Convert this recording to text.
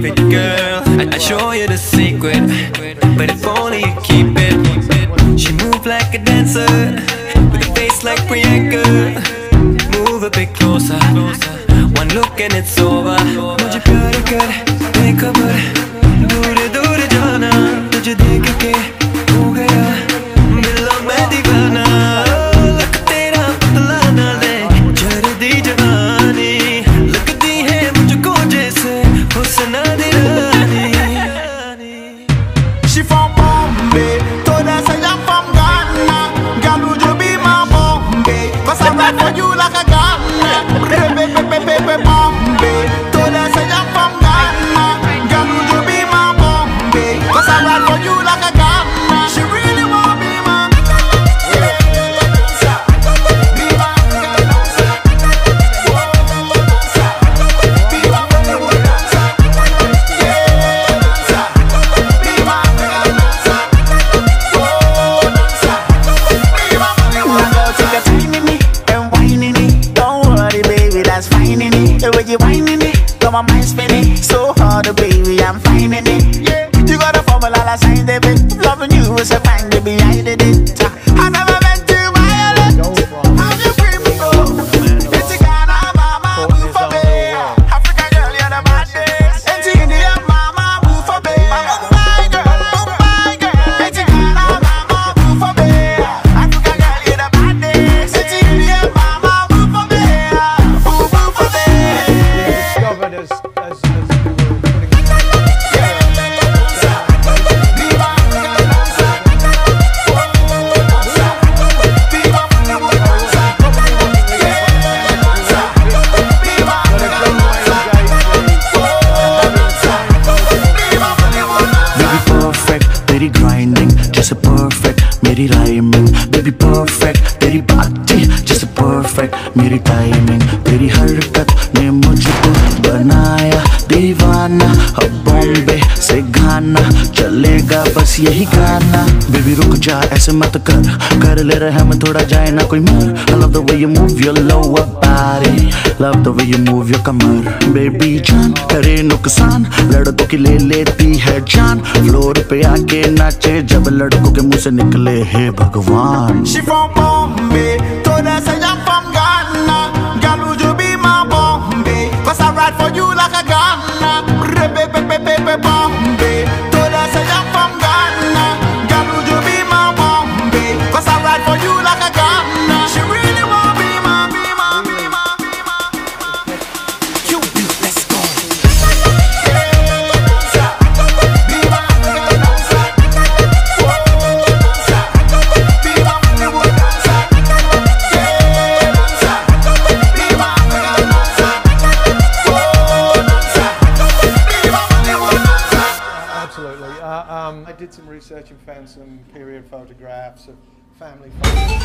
it, girl. I, I show you the secret, but if only you keep it. She move like a dancer, with a face like Priyanka. Move a bit closer, one look and it's over. मुझे प्यार कर, नहीं खबर, दूर दूर जाना, तुझे देख के She from Bombay, told her from Ghana. Would you be my Bombay? It. You whining it, got my mind spinning. So hard, oh, baby, I'm finding it. Yeah, you got a formula, signed it. babe. Loving you is a fine, baby, I did it. perfect, तेरी grinding जैसे perfect मेरी rhyming Baby perfect, तेरी बातें जैसे perfect. मेरी timing, तेरी हरकत ने मुझको बनाया दीवाना। अब बॉम्बे से गाना चलेगा बस यही गाना। Baby, रुक जा, ऐसे मत कर। कर ले रहे हम थोड़ा जाए ना कोई मर। Love the way you move your lower body. Love the way you move your Qamar. Baby, जान, करे नुकसान। लड़कों की ले लेती है जान। फ्लोर पे आके नाचे, जब लड़कों के मुँह से निकले हे भगवान। She research and found some period photographs of family photos.